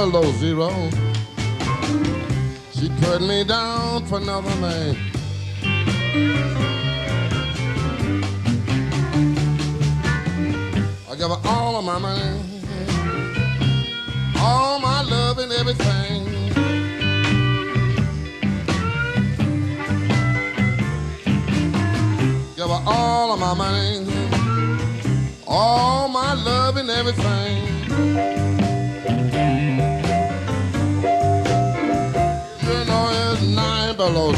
below zero. She put me down for another man. I give her all of my money, all my love and everything. Give her all of my money, all my love and everything. You know it's nine below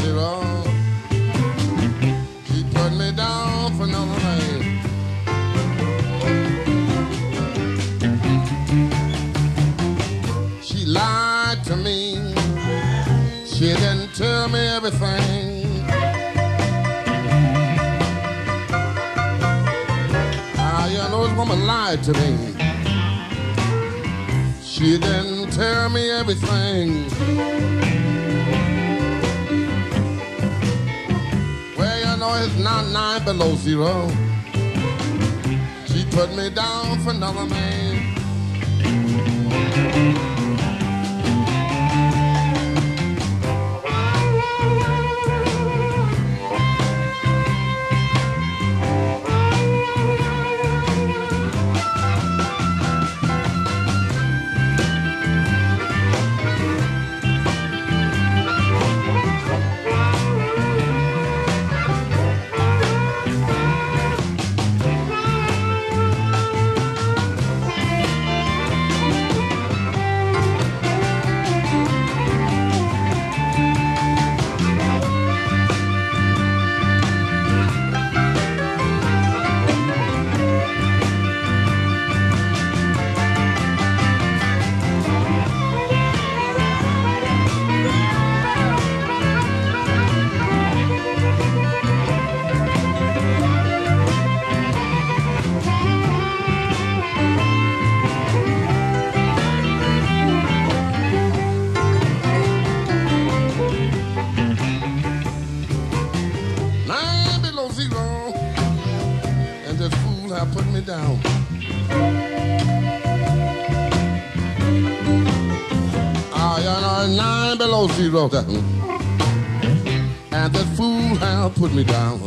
lied to me. She didn't tell me everything. Well, you know it's not nine below zero. She put me down for another man. Down, and this fool have put me down.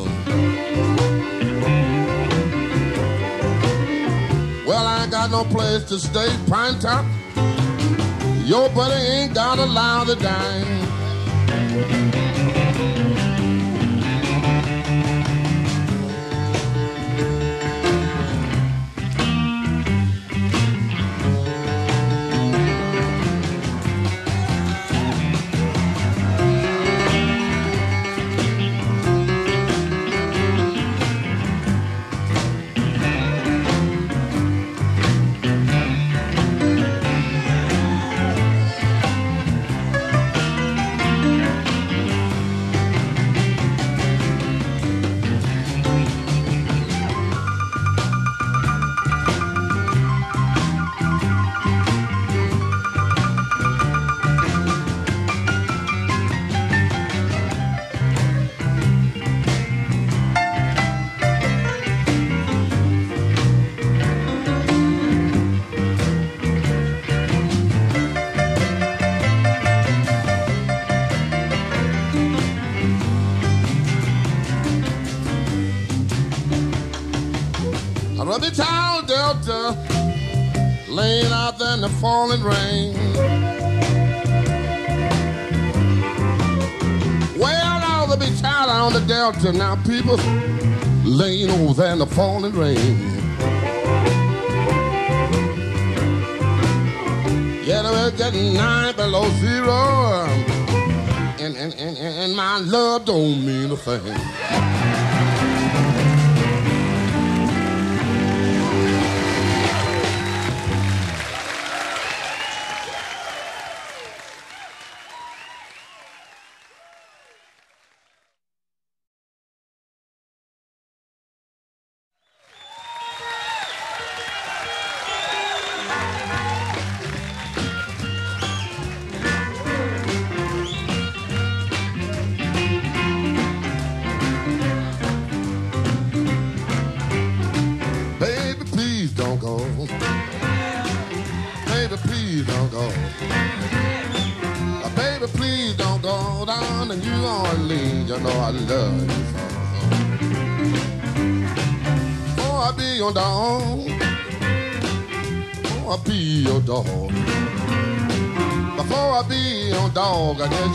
Well, I ain't got no place to stay, Pinetop. Your buddy ain't got a loud to dime. lonely town delta, laying out there in the falling rain. Well, I the to be tired on the delta now, people, laying over there in the falling rain. Yeah, we're getting nine below zero. And, and, and, and my love don't mean a thing.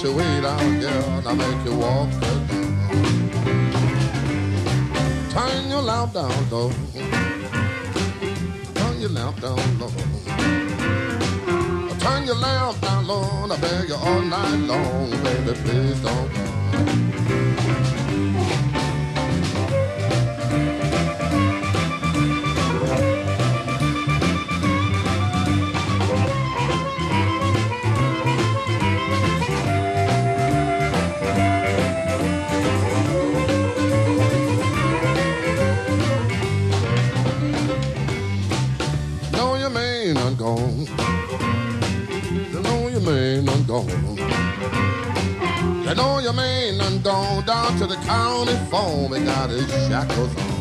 get your weight out, girl, now make you walk the. Turn your lamp down low. Turn your lamp down low. Turn your lamp down low, I beg you all night long, baby, please don't. And on your man, I'm gone down to the county farm and got his shackles on.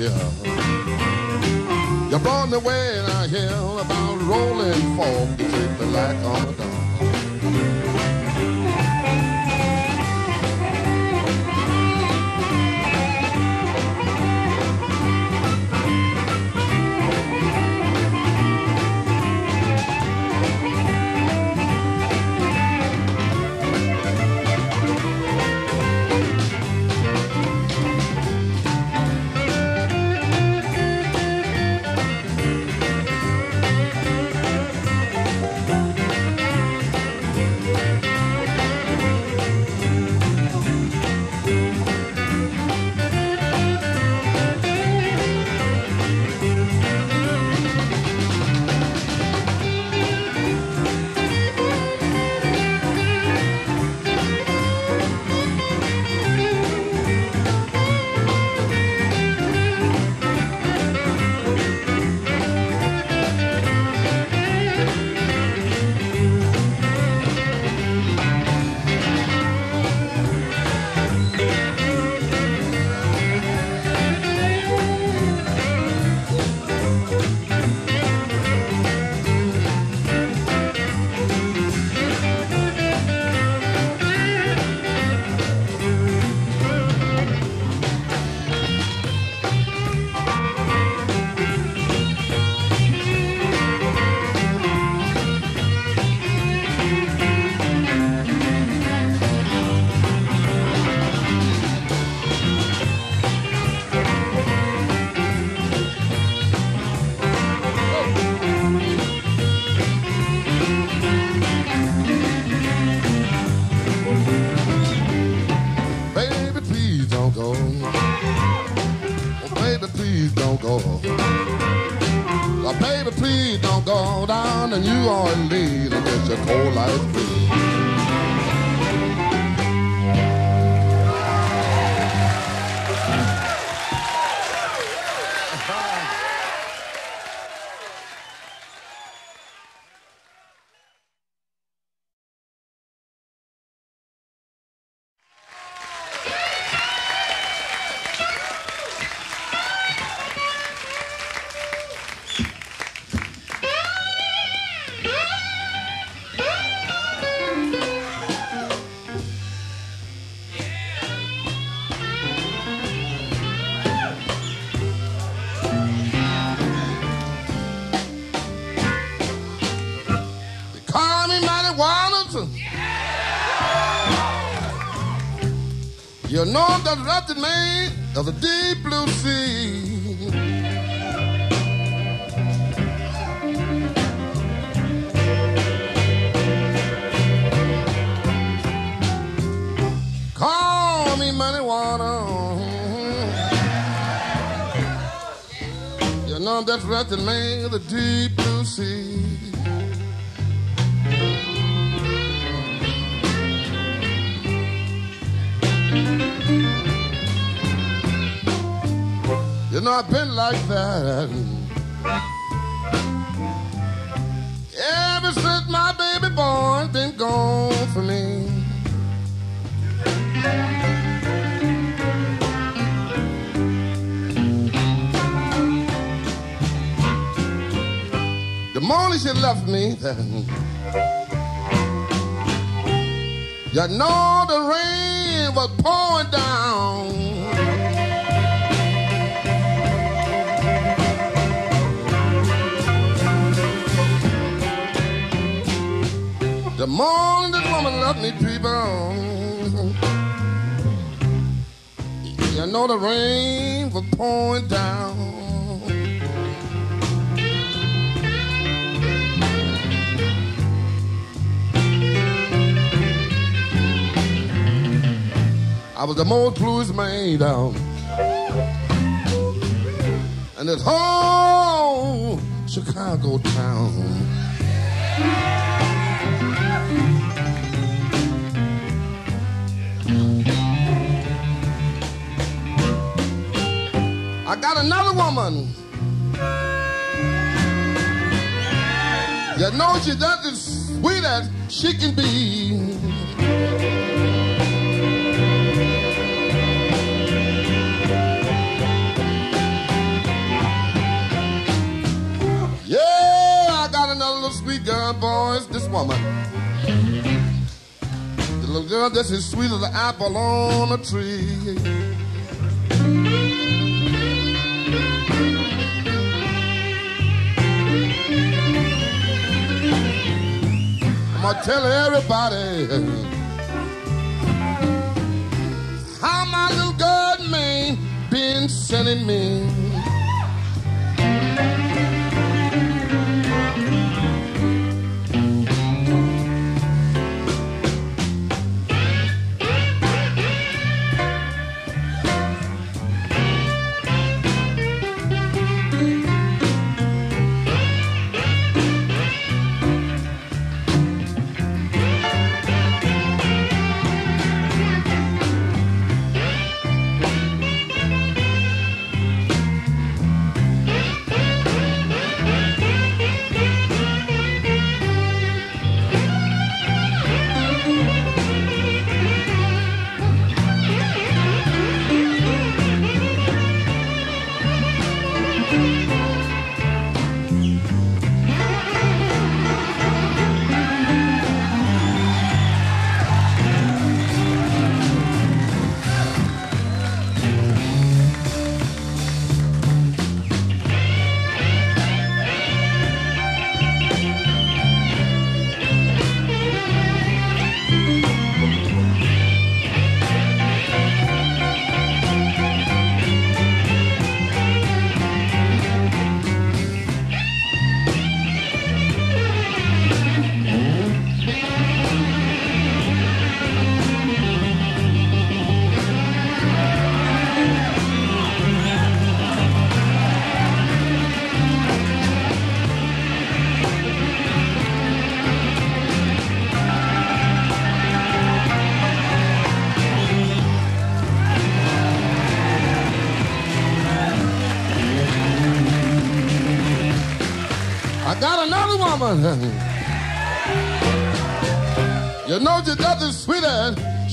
yeah. You brought me when I here about rolling fog to take the lack on me, you know the rain was pouring down. The morning this woman left me, people. You know the rain was pouring down. I was the most bluest man down. And this whole Chicago town. I got another woman. You know she does as sweet as she can be. Boys. This woman. The little girl that's as sweet as an apple on a tree. I'm gonna tell everybody how my little good man been sending me.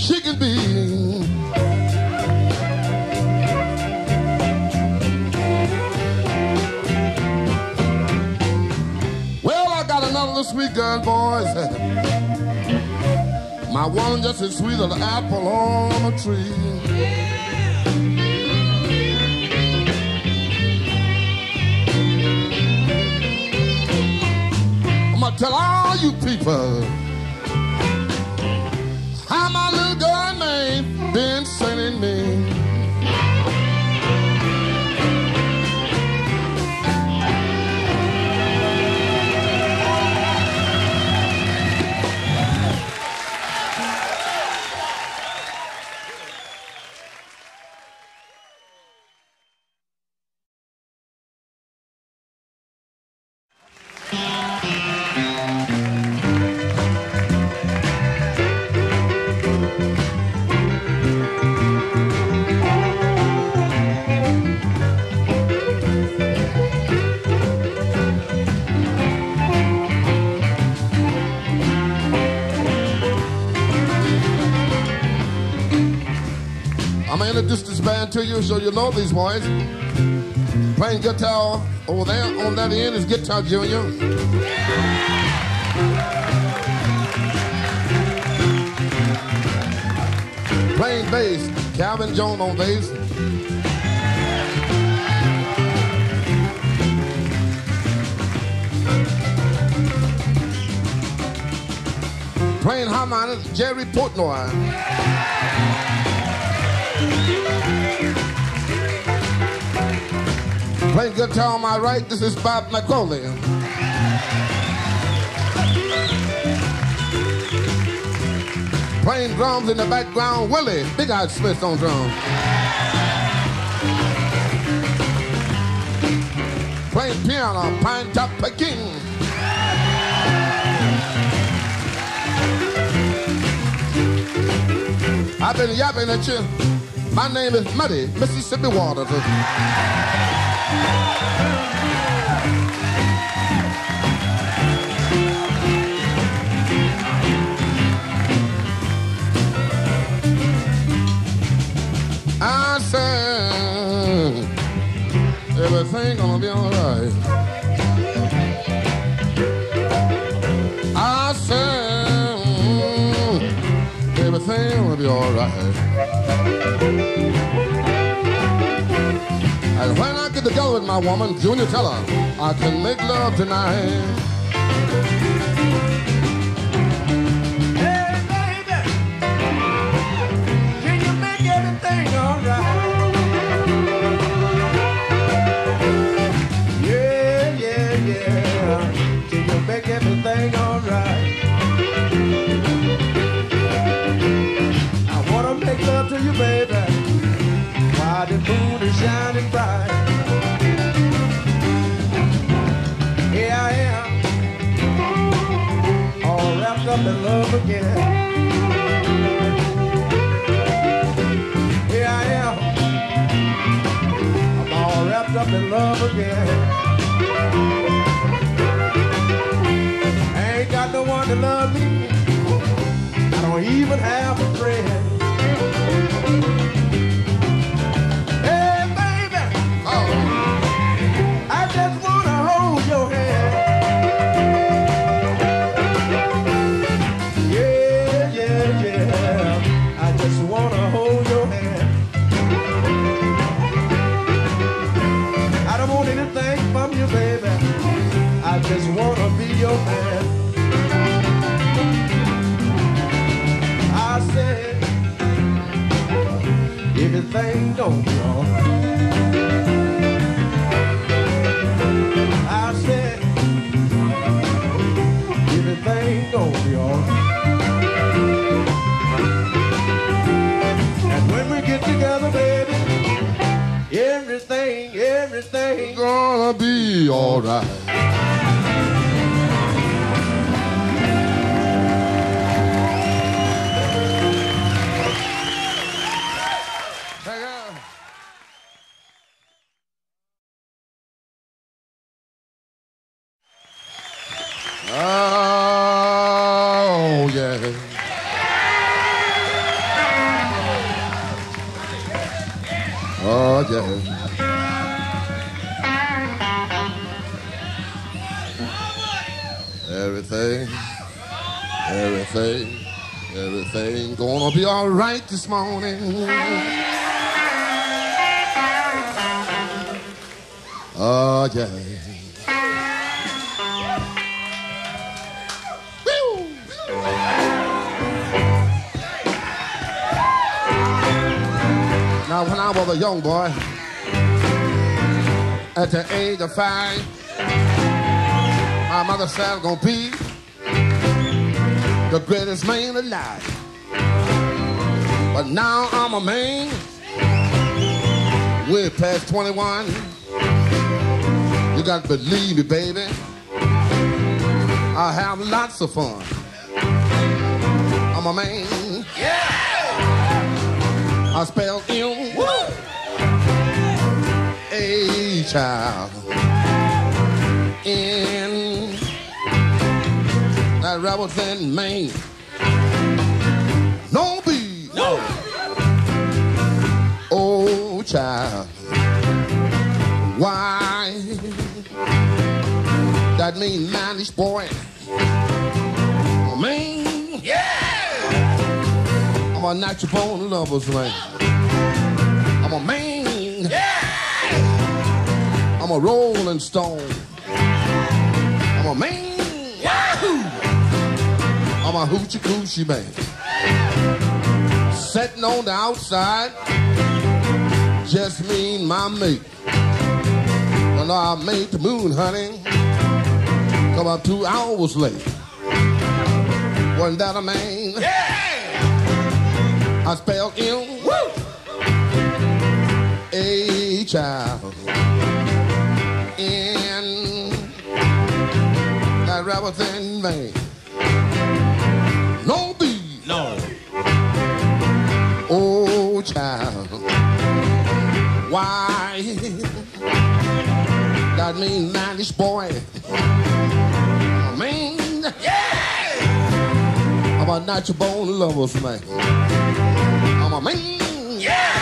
She can be. Well, I got another sweet girl, boys. My one just as sweet as an apple on a tree. I'm gonna tell all you people introduce this band to you so you know these boys. Playing guitar over there on that end is Guitar Junior. Playing bass, Calvin Jones on bass. Playing harmonica, Jerry Portnoy. Playing guitar on my right, this is Bob McCauley. Playing drums in the background, Willie, Big Eyed Smith on drums. Playing piano, Pine Top Peking. I've been yapping at you. My name is Muddy, Mississippi Water. I said everything gonna be alright. I said everything gonna be alright. Together with my woman, Junior, tell her I can make love tonight. Hey, up in love again. Here I am, I'm all wrapped up in love again. I ain't got no one to love me. I don't even have a friend. Everything don't alright. I said everything gonna be alright. And when we get together, baby, everything, everything. gonna be alright. Morning. Oh, yeah. Now, when I was a young boy, at the age of five, my mother said I'm gonna be the greatest man alive. But now I'm a man, way past 21. You got to believe me, baby. I have lots of fun. I'm a man. Yeah. I spell M A child in that represent Maine. No No. child. Why? That mean manish boy. Oh, man. Yeah! I'm a natural born lover's man. I'm a man. Yeah! I'm a rolling stone. I'm a man. Yahoo! I'm a hoochie coochie man. Sitting on the outside, just me and my mate. Well, I made the moon, honey, come up two hours late. Wasn't that a man? Yeah! I spelled M. Woo! A child. In that rather thin vein. Child. Why? That mean manish boy. I mean, yeah! I'm a natural born lover's man. I'm a man, yeah!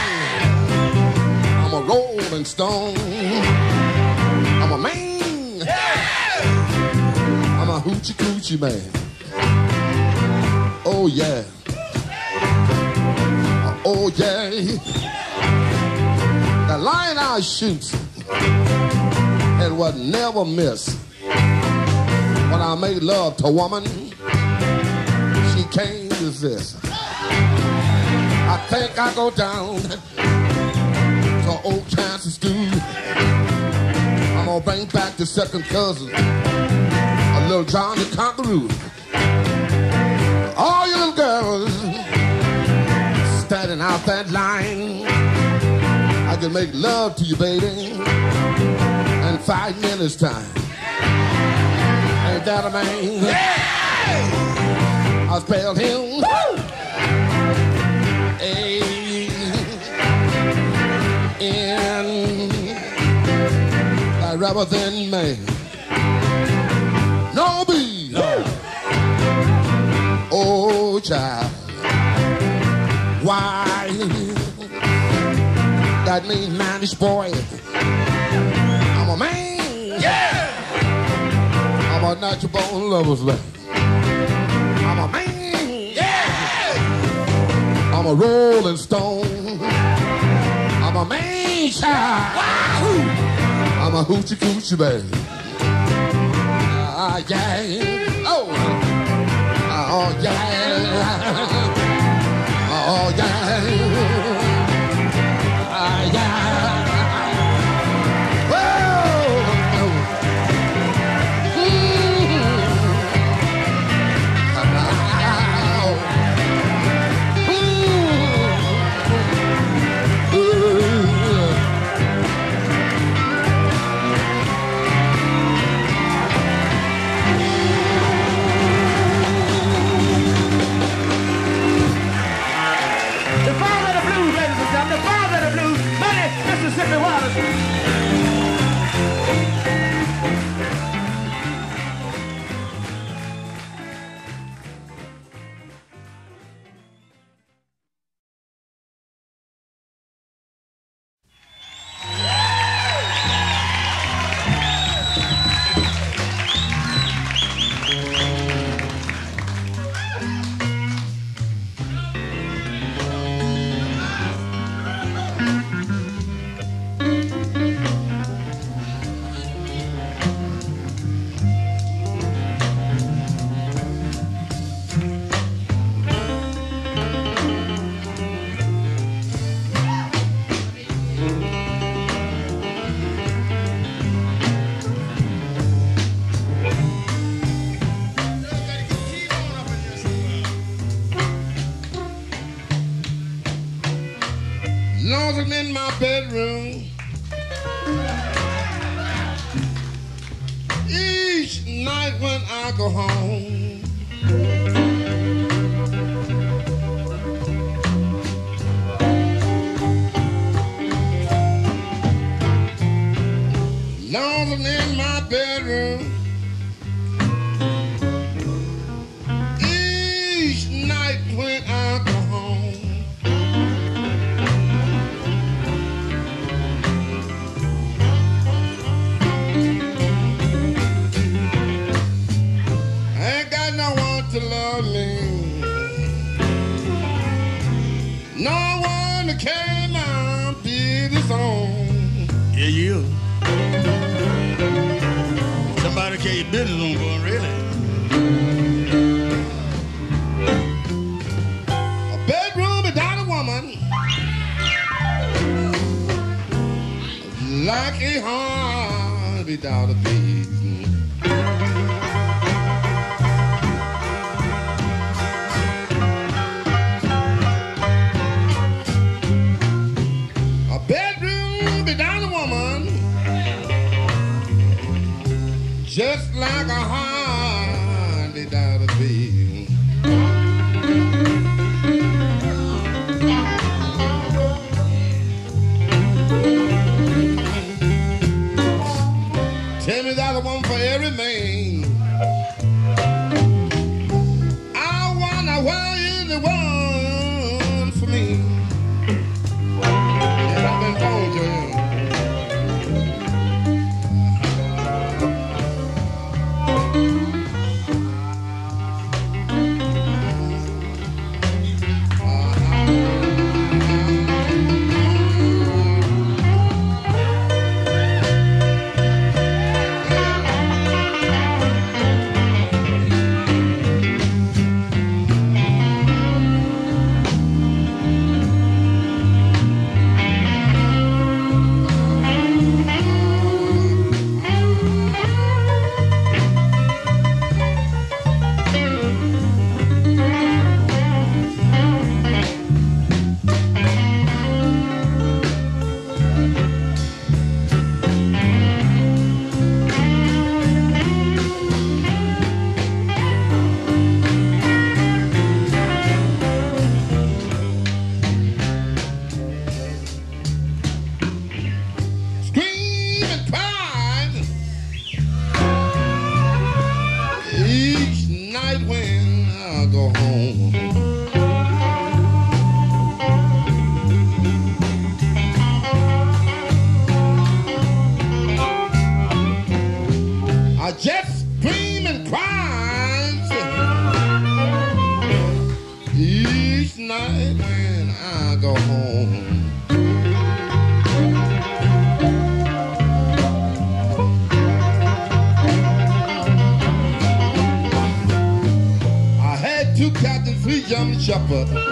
I'm a rolling stone. I'm a man, yeah! I'm a hoochie coochie man. Oh, yeah. Oh yeah. The lion I shoots and would never miss. When I made love to woman, she can't resist. I think I go down to old Kansas stew. I'm gonna bring back the second cousin, a little Johnny Conqueroo. All you little girls standing out that line. I can make love to you, baby, in five minutes time. Ain't that a man? I spelled him. A N. I rather than man. No B. No. Oh, child. Why? That mean manish boy. I'm a man. Yeah. I'm a natural born lover's man. I'm a man. Yeah. I'm a rolling stone. I'm a man child. Wahoo! I'm a hoochie coochie man. Ah, yeah. Oh. Oh, yeah. Oh, yeah. German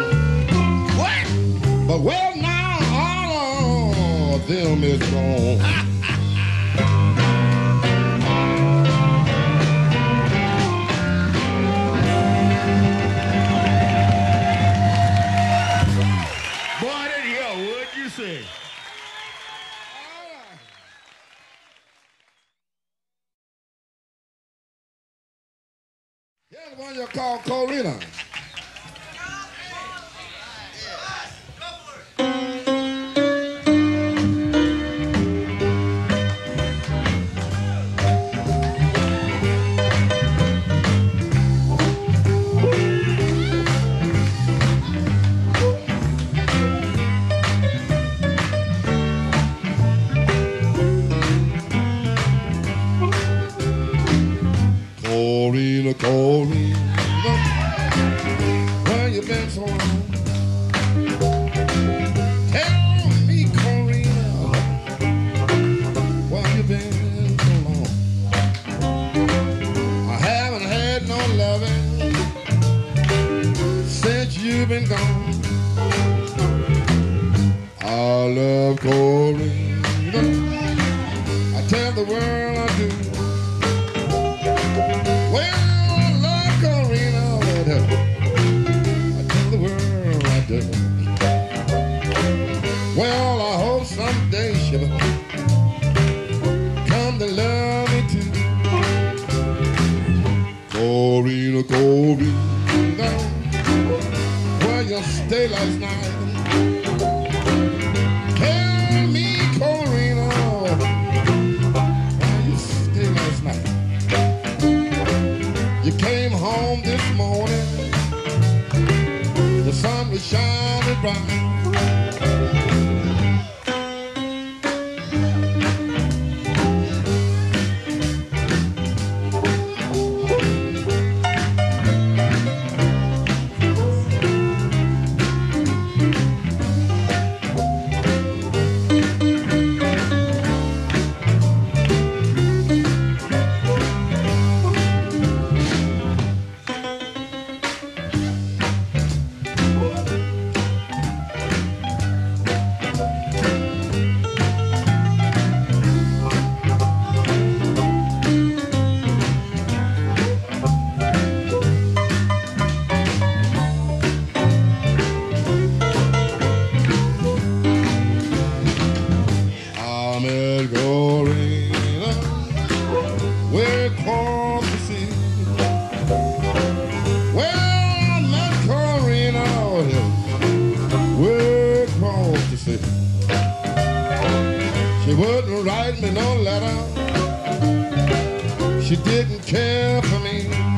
She wouldn't write me no letter. She didn't care for me.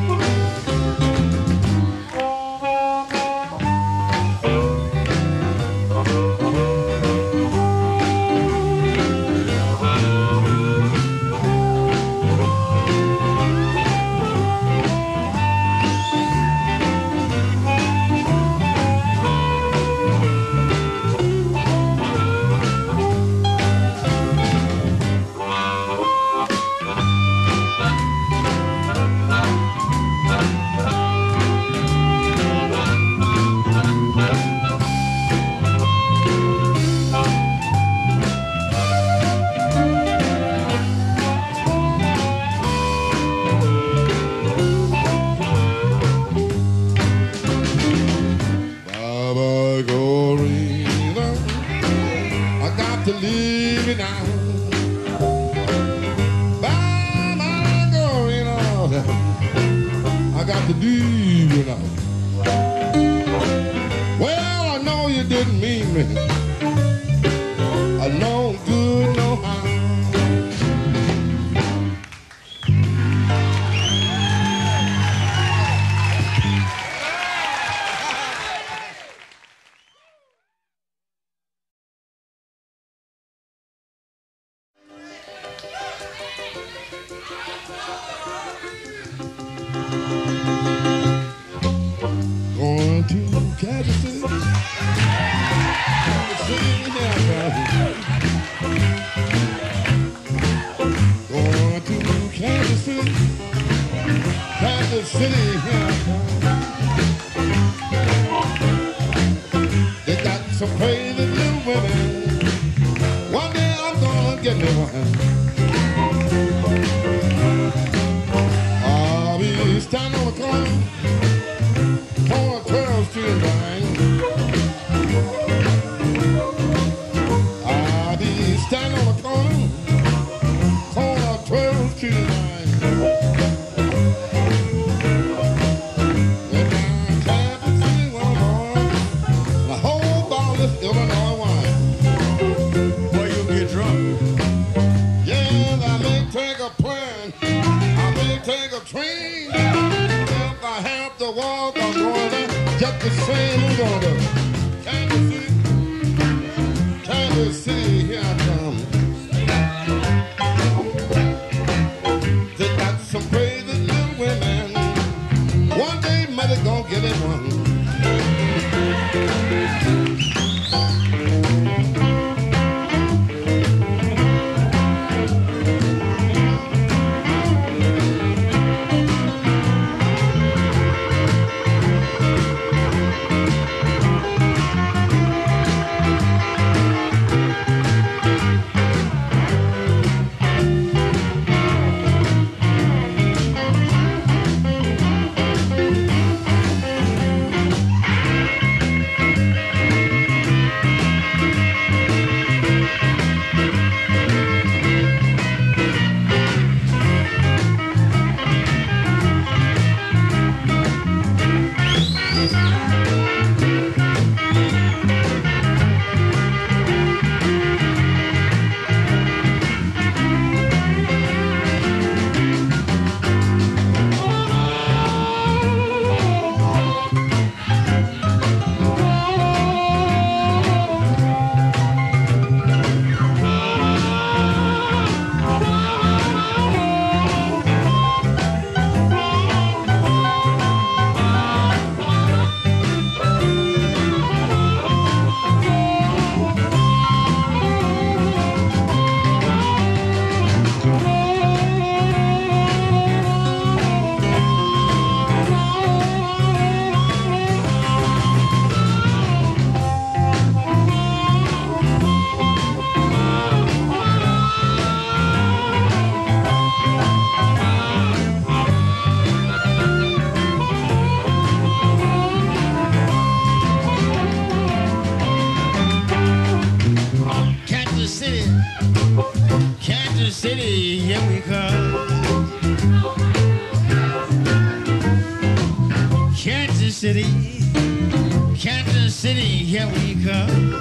here we come.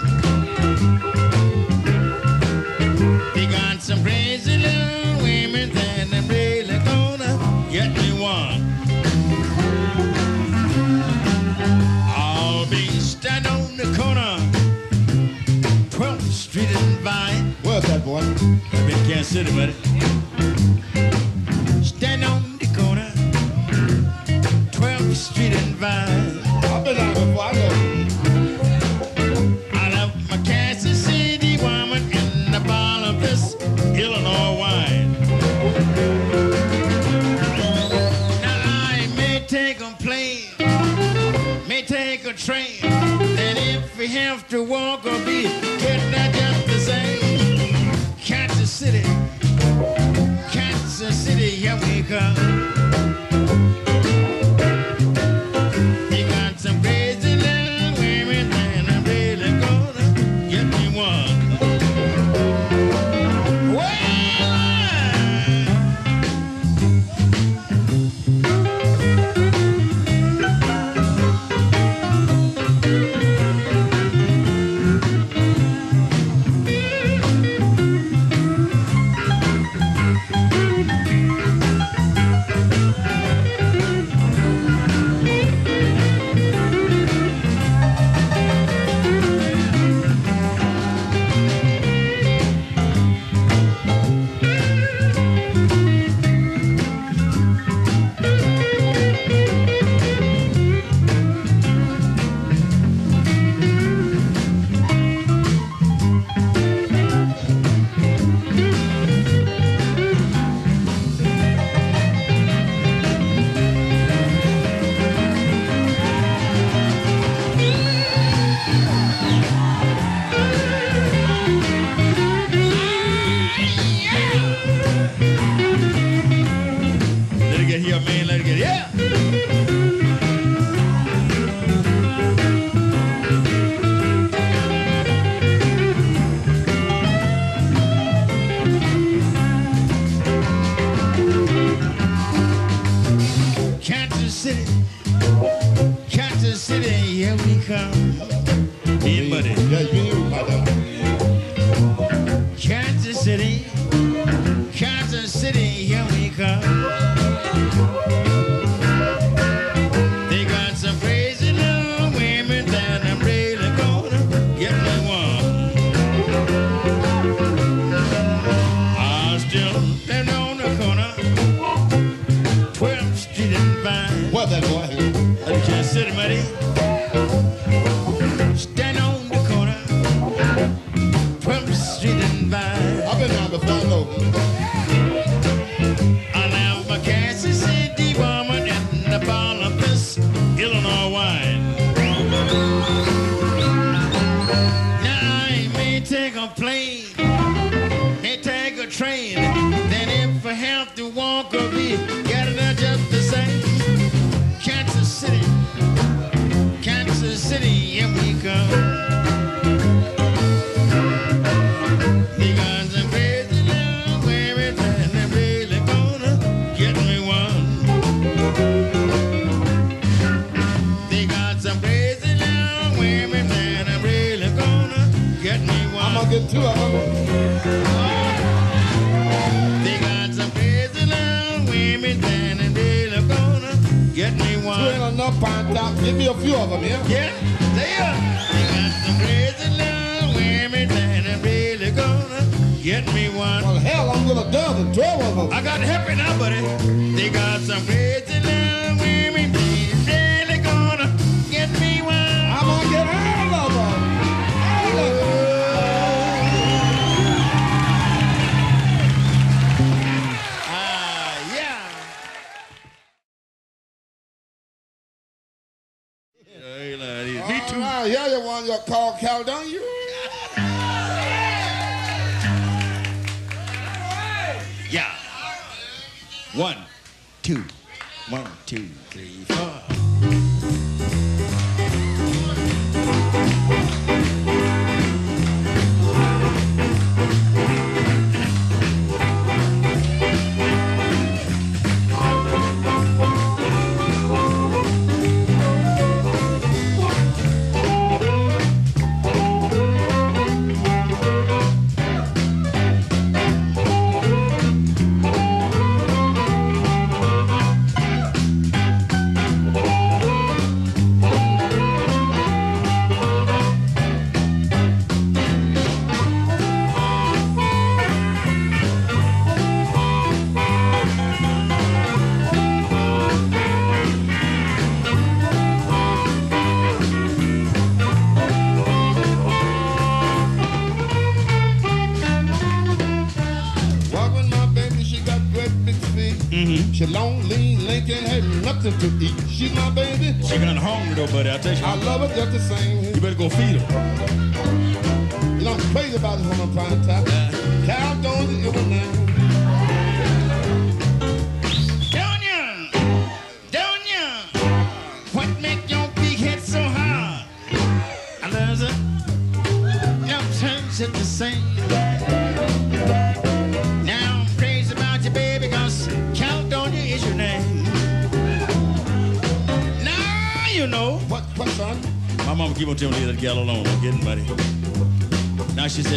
They got some crazy little women that I'm really gonna get me one. I'll be standing on the corner, 12th Street and Vine. Where's that boy? I've Big Kansas City, buddy. up called Caldonia. Yeah. One, two. Nothing to eat. She my baby. She got hungry though, buddy. I tell you. I love her just the same. You better go feed her. You know, I'm crazy about this woman prime time.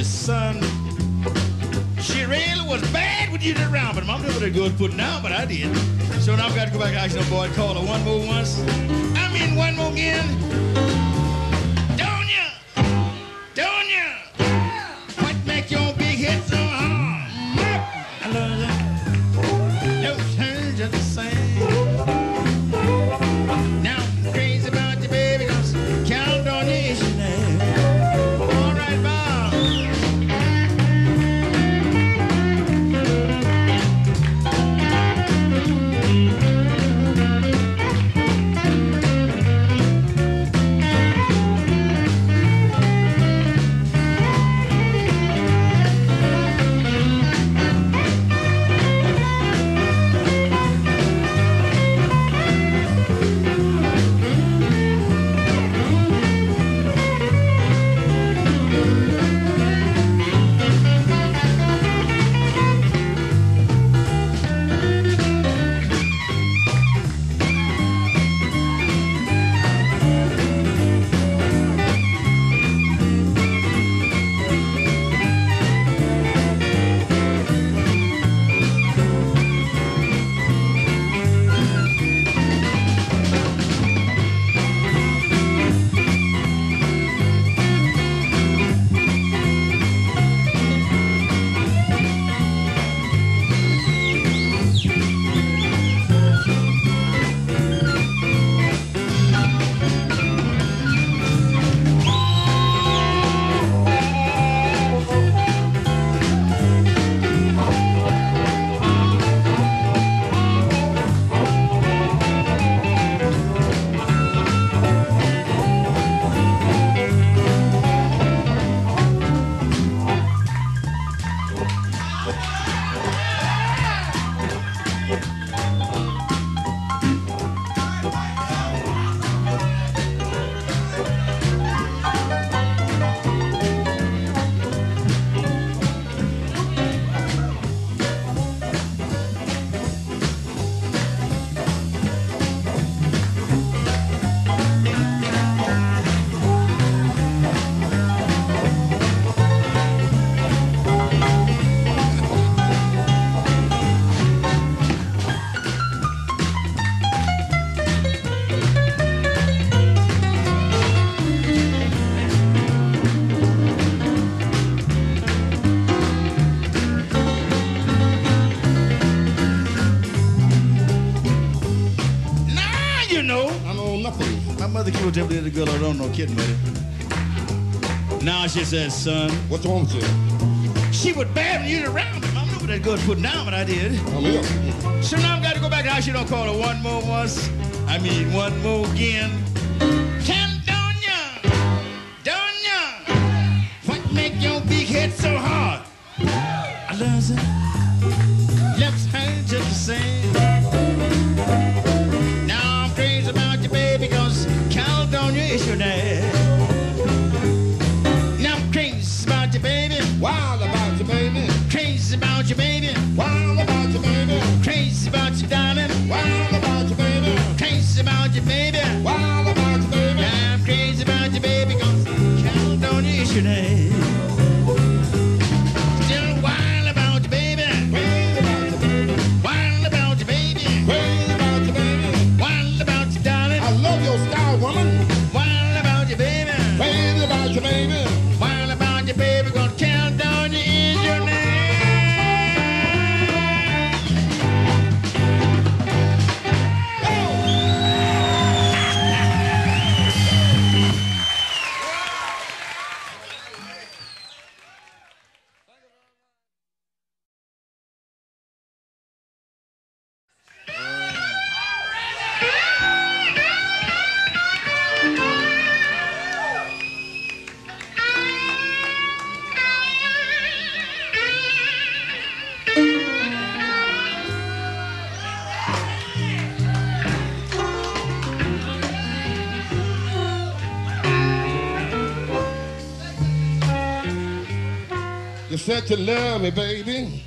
Son, she really was bad when you did around, but mom never did good putting down, but I did. So now I've got to go back ask the boy, call her one more once. I mean one more again. Don't ya? Don't ya? What make your nothing. My mother keep on the girl I don't know, kidding, buddy. Now she says, son, What's wrong with you? she was bad when you around, but mom what that good putting down, but I did. So now I've got to go back to how she don't call her one more once. I mean, one more again. Said love me, baby.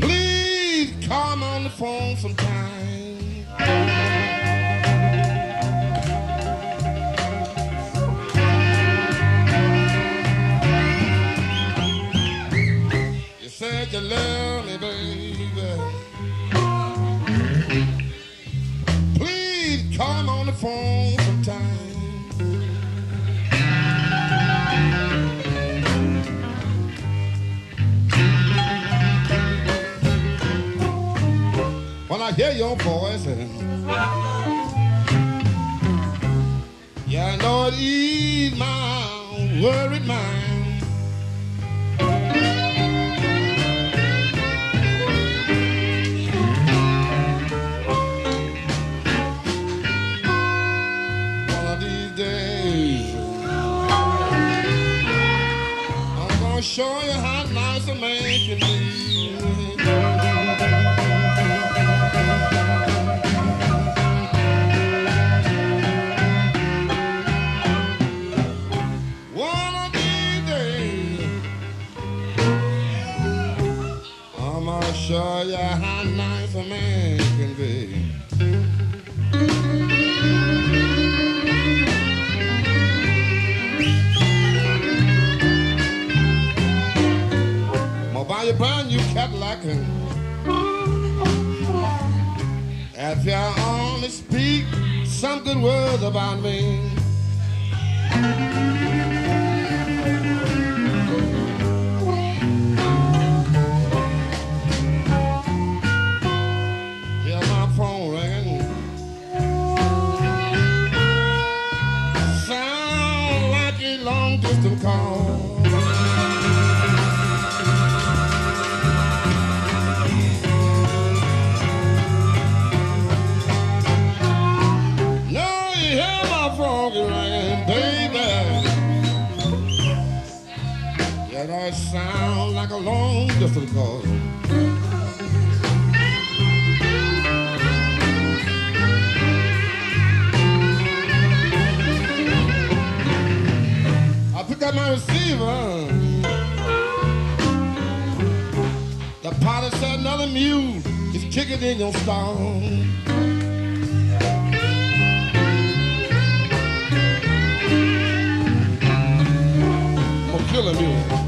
Please call me on the phone sometime. Hear your voice, yeah, it ease my worried mind. Cadillac and if you only speak some good words about me. Sound like a long distance call. I pick up my receiver. The pilot said another mule is kicking in your stall. I'm gonna kill a mule.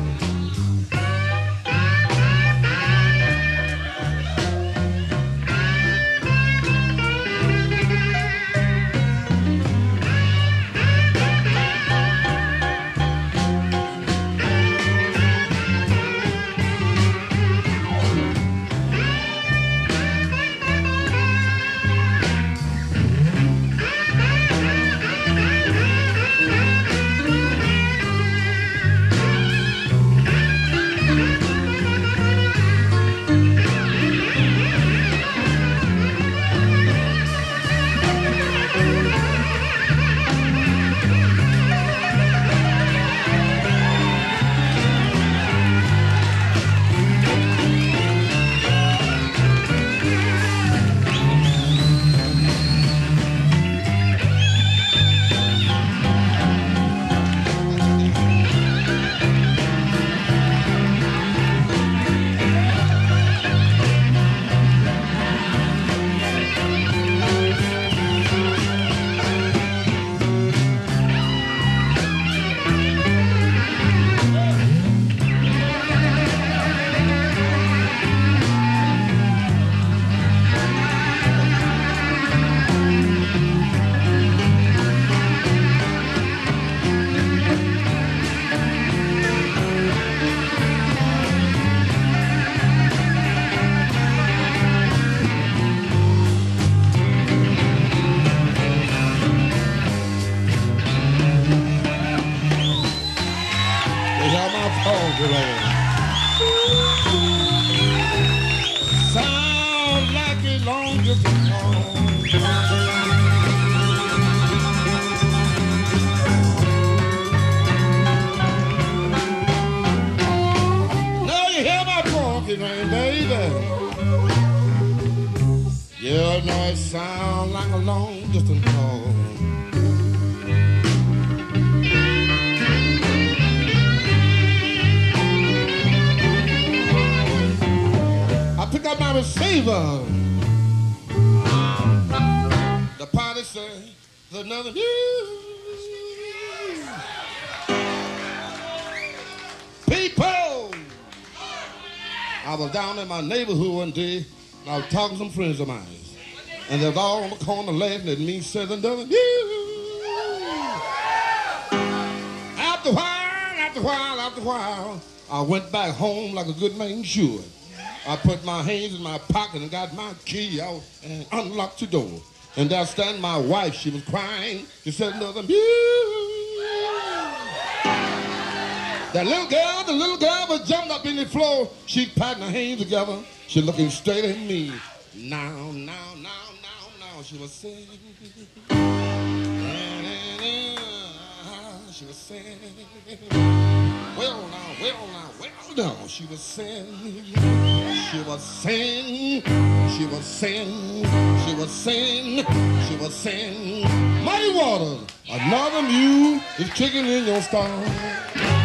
The party says another People! I was down in my neighborhood one day, and I was talking to some friends of mine. And they was all on the corner laughing at me, said another After a while, after a while, after a while, I went back home like a good man should. I put my hands in my pocket and got my key out and unlocked the door. And there stand my wife. She was crying. She said another That little girl, the little girl was jumped up in the floor. She patting her hands together. She looking straight at me. Now, now, now, now, now. She was saying. She was saying. Well now, well now, well now. She was saying. She was saying. She was saying. She was saying. She was saying. Muddy waters. Another mule is kicking in your stall.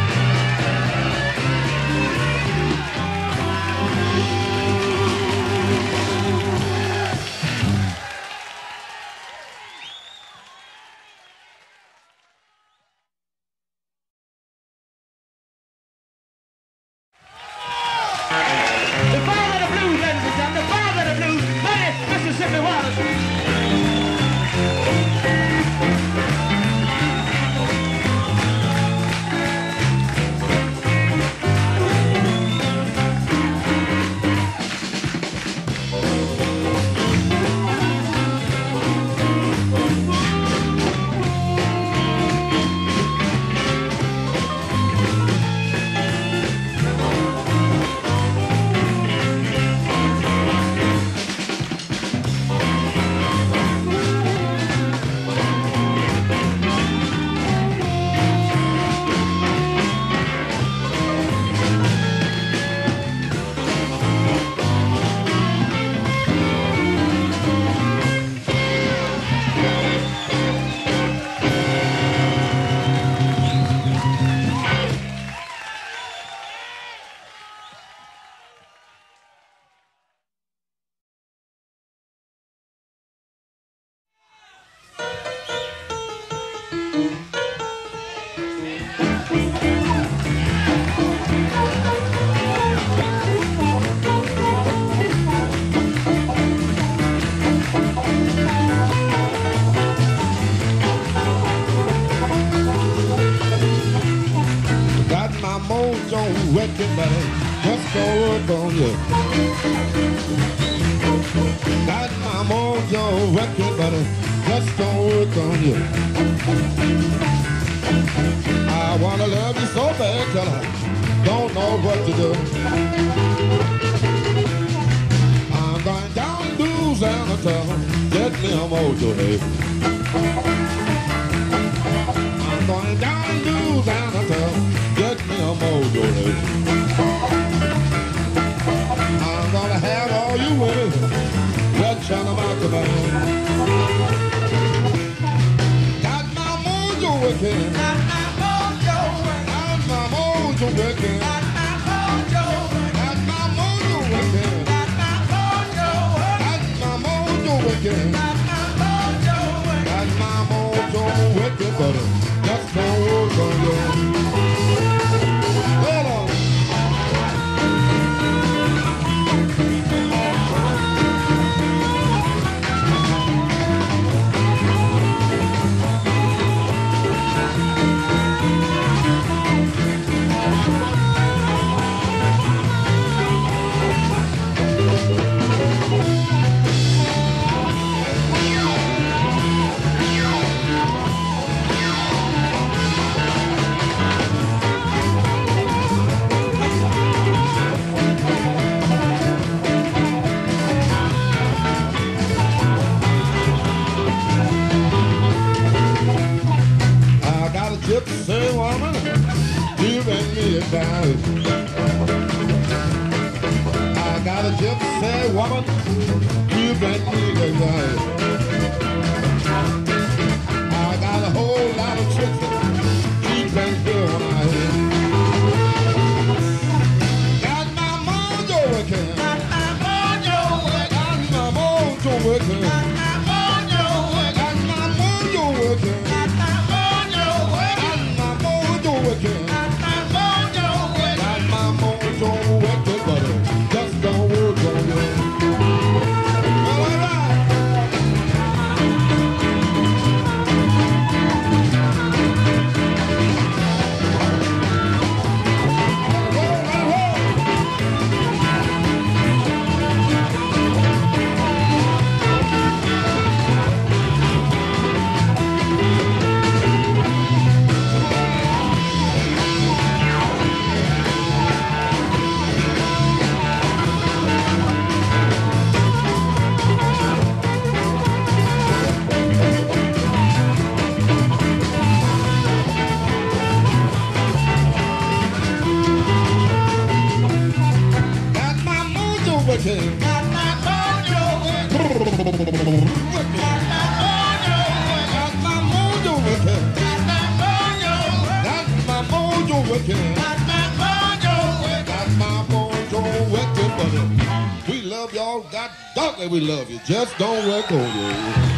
We love you. Just don't work you.